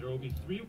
there will be three